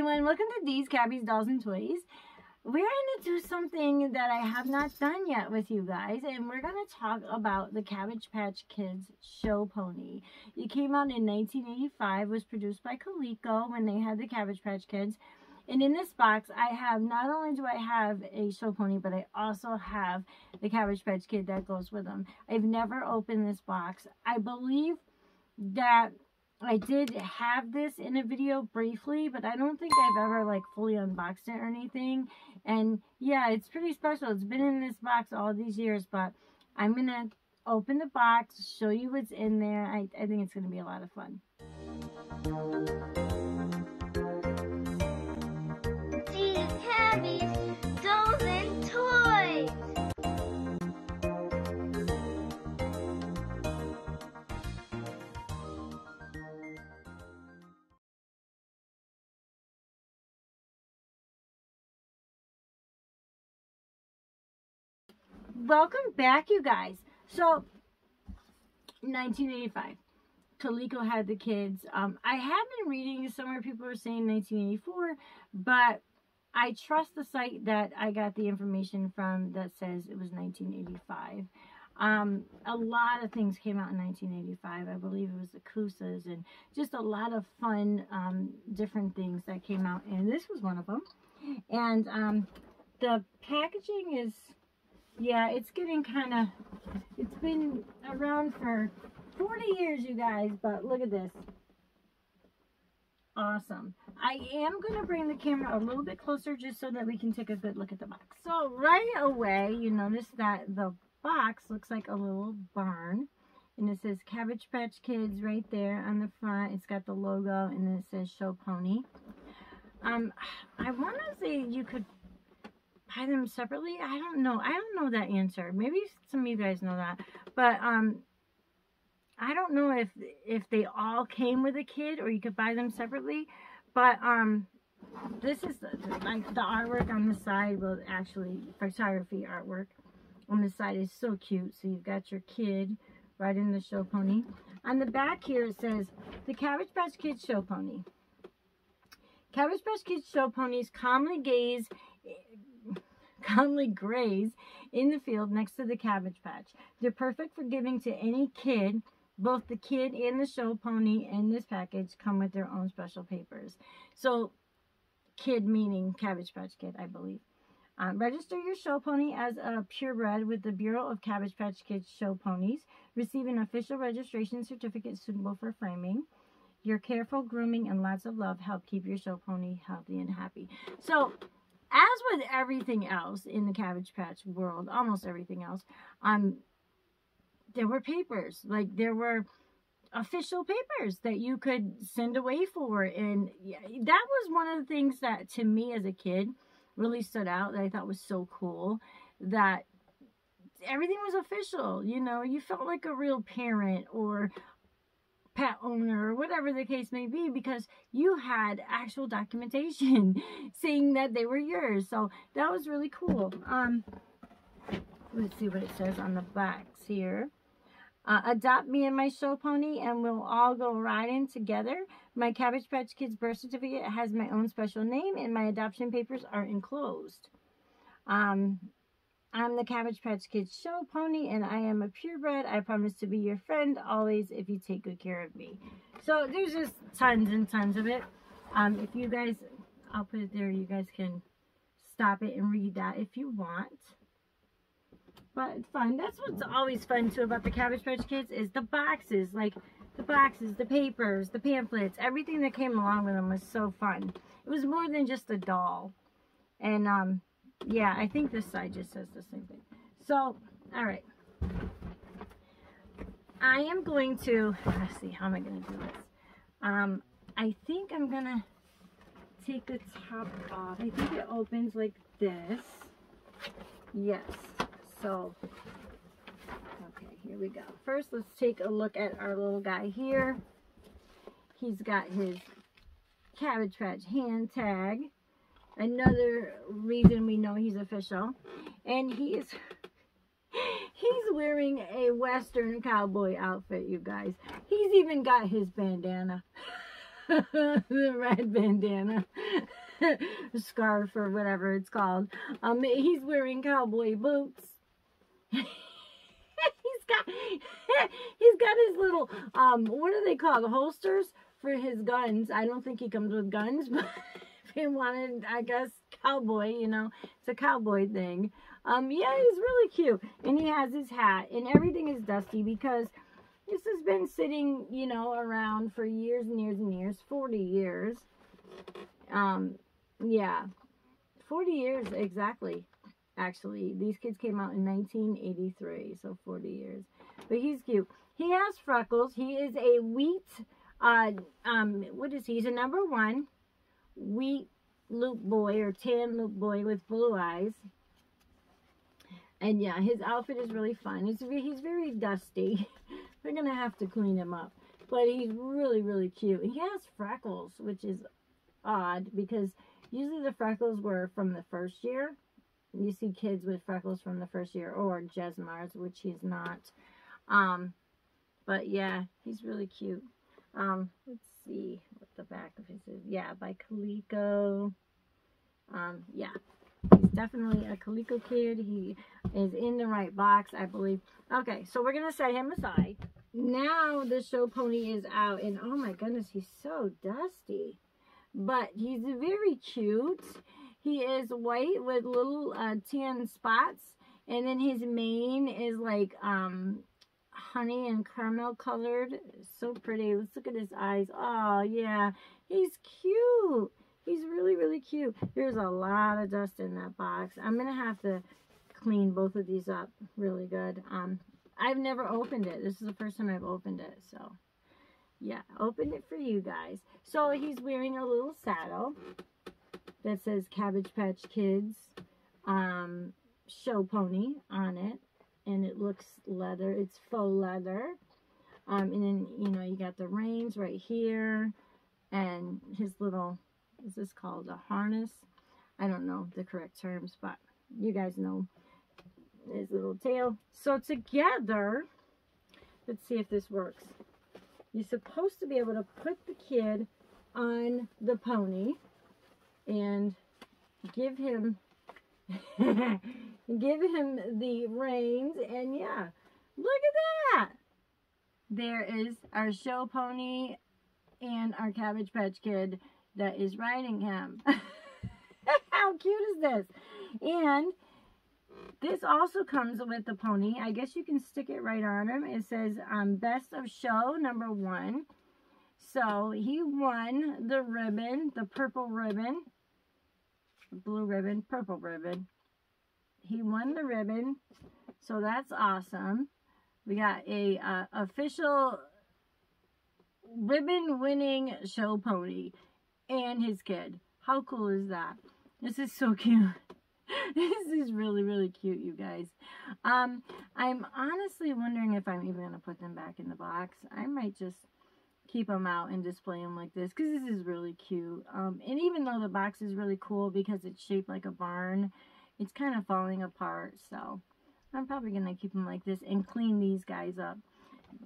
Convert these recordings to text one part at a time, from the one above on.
everyone, welcome to Deez Cabbies Dolls and Toys. We're to do something that I have not done yet with you guys, and we're going to talk about the Cabbage Patch Kids show pony. It came out in 1985, was produced by Coleco when they had the Cabbage Patch Kids. And in this box, I have, not only do I have a show pony, but I also have the Cabbage Patch Kid that goes with them. I've never opened this box. I believe that I did have this in a video briefly, but I don't think I've ever like fully unboxed it or anything. And yeah, it's pretty special. It's been in this box all these years, but I'm going to open the box, show you what's in there. I, I think it's going to be a lot of fun. Welcome back, you guys. So, 1985. Coleco had the kids. Um, I have been reading somewhere people are saying 1984, but I trust the site that I got the information from that says it was 1985. Um, a lot of things came out in 1985. I believe it was the Koosas and just a lot of fun, um, different things that came out. And this was one of them. And um, the packaging is yeah, it's getting kind of, it's been around for 40 years, you guys, but look at this. Awesome. I am going to bring the camera a little bit closer just so that we can take a good look at the box. So right away, you notice that the box looks like a little barn. And it says Cabbage Patch Kids right there on the front. It's got the logo and then it says Show Pony. Um, I want to say you could buy them separately? I don't know. I don't know that answer. Maybe some of you guys know that. But um I don't know if if they all came with a kid or you could buy them separately. But um this is like the artwork on the side well actually photography artwork on the side is so cute. So you've got your kid in the show pony. On the back here it says the Cabbage Patch Kids show pony. Cabbage Patch Kids show ponies calmly gaze calmly graze in the field next to the cabbage patch. They're perfect for giving to any kid. Both the kid and the show pony in this package come with their own special papers. So, kid meaning Cabbage Patch Kid, I believe. Um, register your show pony as a purebred with the Bureau of Cabbage Patch Kids Show Ponies. Receive an official registration certificate suitable for framing. Your careful grooming and lots of love help keep your show pony healthy and happy. So, as with everything else in the Cabbage Patch world, almost everything else, um, there were papers. Like there were official papers that you could send away for. And that was one of the things that to me as a kid really stood out that I thought was so cool that everything was official. You know, you felt like a real parent or pet owner or whatever the case may be because you had actual documentation saying that they were yours. So that was really cool. Um, let's see what it says on the backs here. Uh, adopt me and my show pony and we'll all go riding together. My Cabbage Patch Kids birth certificate has my own special name and my adoption papers are enclosed. Um, I'm the Cabbage Patch Kids show pony and I am a purebred. I promise to be your friend always if you take good care of me. So there's just tons and tons of it. Um, if you guys, I'll put it there. You guys can stop it and read that if you want. But it's fun. That's what's always fun too about the Cabbage Patch Kids is the boxes. Like the boxes, the papers, the pamphlets, everything that came along with them was so fun. It was more than just a doll. And um, yeah, I think this side just says the same thing. So, all right. I am going to, let's see, how am I going to do this? Um, I think I'm going to take the top off. I think it opens like this. Yes. So, okay, here we go. First, let's take a look at our little guy here. He's got his Cabbage Patch hand tag another reason we know he's official. And he is he's wearing a western cowboy outfit, you guys. He's even got his bandana. the red bandana, scarf, or whatever it's called. Um, he's wearing cowboy boots. he's got he's got his little um, what are they called? Holsters for his guns. I don't think he comes with guns, but he wanted, I guess, cowboy, you know, it's a cowboy thing. Um, yeah, he's really cute. And he has his hat, and everything is dusty because this has been sitting, you know, around for years and years and years, 40 years. Um, yeah, 40 years exactly. Actually, these kids came out in 1983, so 40 years. But he's cute. He has freckles. He is a wheat, uh, um, what is he? He's a number one wheat loop boy or tan loop boy with blue eyes. And yeah, his outfit is really fun. He's, he's very dusty. We're going to have to clean him up. But he's really, really cute. He has freckles, which is odd because usually the freckles were from the first year. You see kids with freckles from the first year or Jesmar's, which he's not. Um, but yeah, he's really cute. Um, let's see the back of his is. Yeah, by Coleco. Um, yeah, he's definitely a Coleco kid. He is in the right box, I believe. Okay, so we're going to set him aside. Now the show pony is out, and oh my goodness, he's so dusty. But he's very cute. He is white with little uh, tan spots, and then his mane is like um, honey and caramel colored. So pretty. Let's look at his eyes. Oh, yeah. He's cute. He's really, really cute. There's a lot of dust in that box. I'm going to have to clean both of these up really good. Um, I've never opened it. This is the first time I've opened it. So, yeah, opened it for you guys. So, he's wearing a little saddle that says Cabbage Patch Kids um, show pony on it and it looks leather. It's faux leather. Um, and then, you know, you got the reins right here and his little, is this called a harness? I don't know the correct terms, but you guys know his little tail. So together, let's see if this works. You're supposed to be able to put the kid on the pony and give him give him the reins and yeah look at that. There is our show pony and our cabbage patch kid that is riding him. How cute is this? And this also comes with the pony. I guess you can stick it right on him. It says um, best of show number one. So he won the ribbon the purple ribbon blue ribbon purple ribbon he won the ribbon. So that's awesome. We got a uh, official ribbon winning show pony and his kid. How cool is that? This is so cute. this is really, really cute, you guys. Um, I'm honestly wondering if I'm even going to put them back in the box. I might just keep them out and display them like this because this is really cute. Um, and even though the box is really cool because it's shaped like a barn, it's kind of falling apart. So I'm probably going to keep them like this and clean these guys up.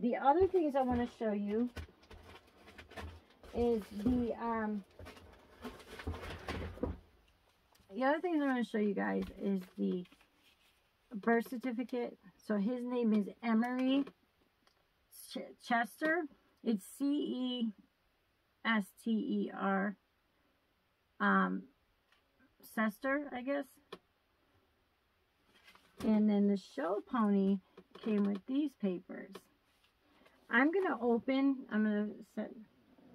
The other things I want to show you is the, um, the other things I want to show you guys is the birth certificate. So his name is Emery Ch Chester. It's C-E-S-T-E-R. Um, Sester, I guess. And then the show pony came with these papers. I'm going to open, I'm going to set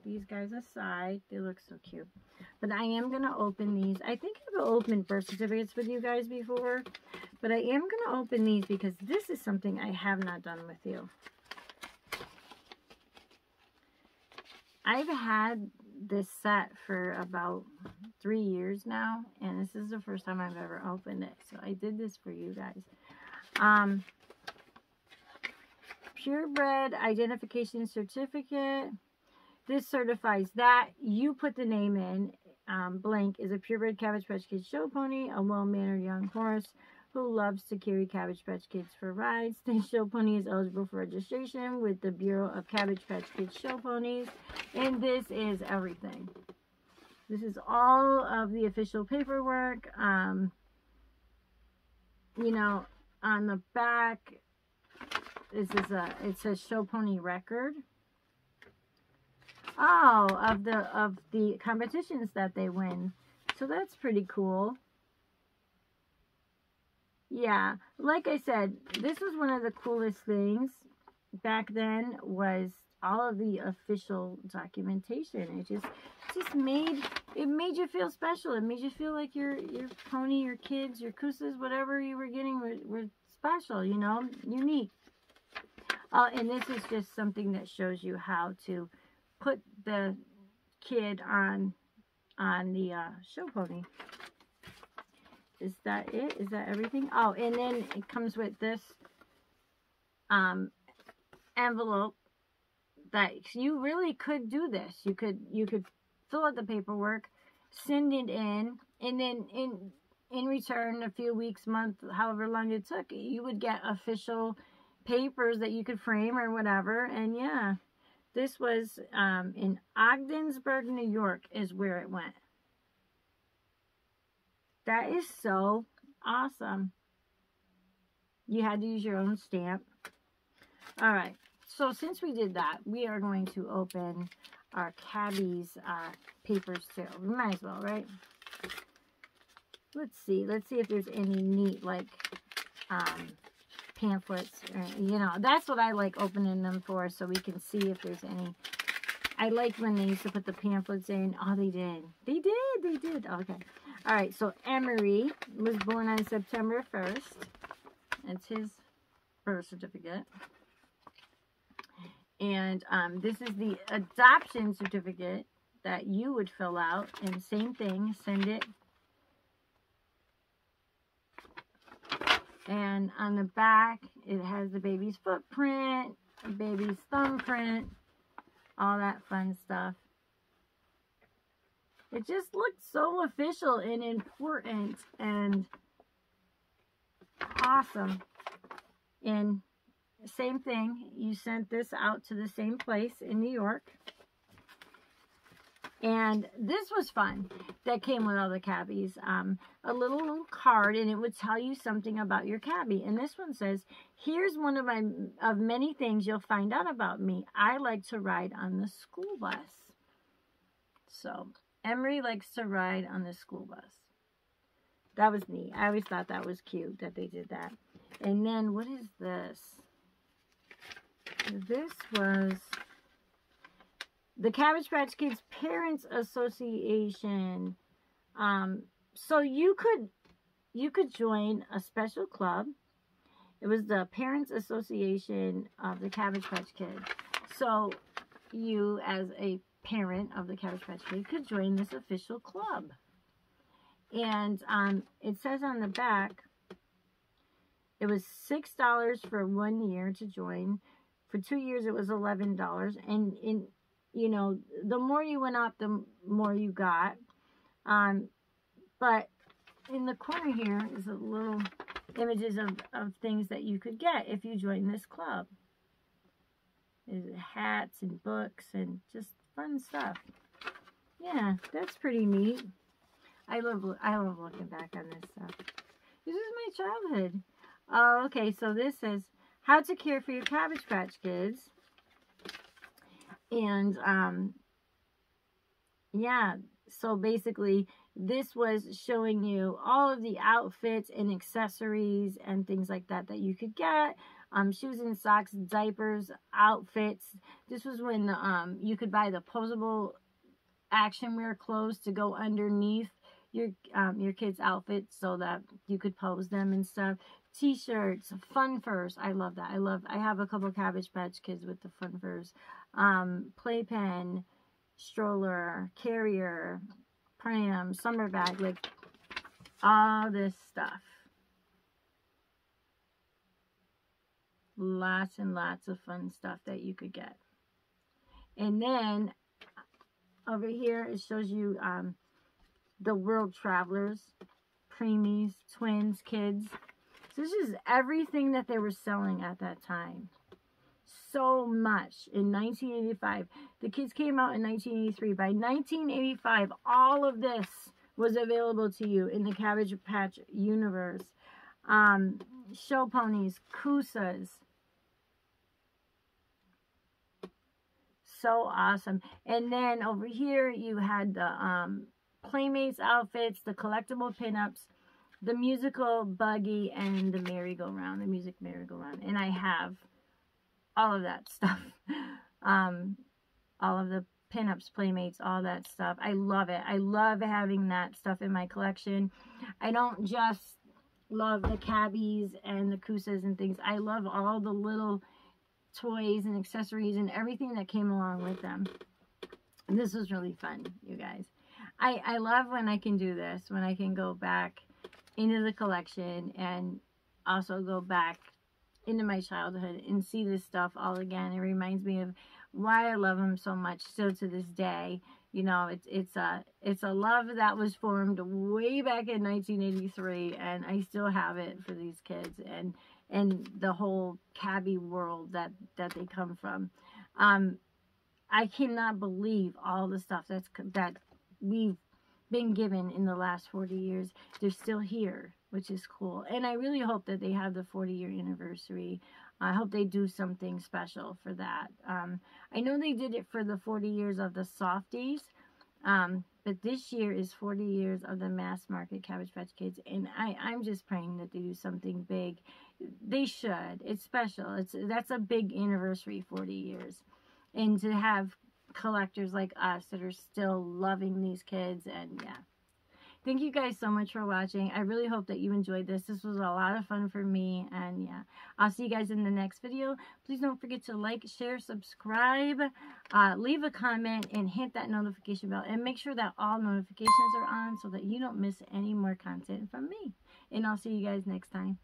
these guys aside. They look so cute. But I am going to open these. I think I've opened birth certificates with you guys before. But I am going to open these because this is something I have not done with you. I've had this set for about three years now, and this is the first time I've ever opened it. So I did this for you guys. Um, purebred identification certificate. This certifies that you put the name in. Um, blank is a purebred Cabbage Patch kid show pony, a well-mannered young horse who loves to carry Cabbage Patch Kids for rides. The show pony is eligible for registration with the Bureau of Cabbage Patch Kids Show Ponies. And this is everything. This is all of the official paperwork. Um, you know, on the back, this is a, it says show pony record. Oh, of the, of the competitions that they win. So that's pretty cool. Yeah, like I said, this was one of the coolest things back then was all of the official documentation. It just just made it made you feel special. It made you feel like your your pony, your kids, your koosas, whatever you were getting were, were special, you know, unique. Uh, and this is just something that shows you how to put the kid on on the uh, show pony. Is that it? Is that everything? Oh, and then it comes with this um, envelope that you really could do this. You could you could fill out the paperwork, send it in, and then in in return, a few weeks, month, however long it took, you would get official papers that you could frame or whatever. And yeah, this was um, in Ogdensburg, New York, is where it went. That is so awesome. You had to use your own stamp. All right. So since we did that, we are going to open our cabbies uh, papers too. We might as well, right? Let's see. Let's see if there's any neat, like, um, pamphlets. Or, you know, that's what I like opening them for, so we can see if there's any. I like when they used to put the pamphlets in. Oh, they did. They did. They did. Okay. All right, so Emery was born on September 1st. It's his birth certificate. And um, this is the adoption certificate that you would fill out. And same thing, send it. And on the back, it has the baby's footprint, the baby's thumbprint, all that fun stuff. It just looked so official and important and awesome. And same thing, you sent this out to the same place in New York. And this was fun that came with all the cabbies. Um, a little, little card, and it would tell you something about your cabbie. And this one says, here's one of my of many things you'll find out about me. I like to ride on the school bus. So Emery likes to ride on the school bus. That was neat. I always thought that was cute that they did that. And then, what is this? This was the Cabbage Patch Kids Parents Association. Um, so you could you could join a special club. It was the Parents Association of the Cabbage Patch Kids. So you, as a parent of the Cabbage Patch Kid could join this official club. And um, it says on the back, it was $6 for one year to join. For two years, it was $11. And, in, you know, the more you went up, the more you got. Um, but in the corner here is a little images of, of things that you could get if you join this club. There's hats and books and just fun stuff. Yeah, that's pretty neat. I love I love looking back on this stuff. This is my childhood. Oh, okay, so this says how to care for your Cabbage Patch Kids. And um yeah, so basically this was showing you all of the outfits and accessories and things like that that you could get um, shoes and socks, diapers, outfits. This was when um, you could buy the posable action wear clothes to go underneath your um, your kids' outfits so that you could pose them and stuff. T-shirts, fun furs. I love that. I love. I have a couple Cabbage Patch Kids with the fun furs. Um, playpen, stroller, carrier, pram, summer bag, like all this stuff. Lots and lots of fun stuff that you could get. And then over here, it shows you um, the World Travelers, preemies, twins, kids. So this is everything that they were selling at that time. So much in 1985. The kids came out in 1983. By 1985, all of this was available to you in the Cabbage Patch universe. Um, show ponies, Koosas. So awesome. And then over here, you had the um, Playmates outfits, the collectible pinups, the musical buggy, and the merry-go-round, the music merry-go-round. And I have all of that stuff. um, all of the pinups, playmates, all that stuff. I love it. I love having that stuff in my collection. I don't just love the cabbies and the koosas and things. I love all the little toys and accessories and everything that came along with them. And this was really fun, you guys. I, I love when I can do this, when I can go back into the collection and also go back into my childhood and see this stuff all again. It reminds me of why I love them so much still to this day. You know, it's it's a it's a love that was formed way back in 1983, and I still have it for these kids and and the whole cabbie world that that they come from. Um, I cannot believe all the stuff that's that we've been given in the last 40 years. They're still here, which is cool. And I really hope that they have the 40 year anniversary. I hope they do something special for that. Um, I know they did it for the 40 years of the softies, um, but this year is 40 years of the mass market Cabbage Patch Kids, and I, I'm just praying that they do something big. They should. It's special. It's that's a big anniversary, 40 years, and to have collectors like us that are still loving these kids and yeah thank you guys so much for watching. I really hope that you enjoyed this. This was a lot of fun for me and yeah i'll see you guys in the next video. Please don't forget to like share subscribe uh, leave a comment and hit that notification bell and make sure that all notifications are on so that you don't miss any more content from me. And i'll see you guys next time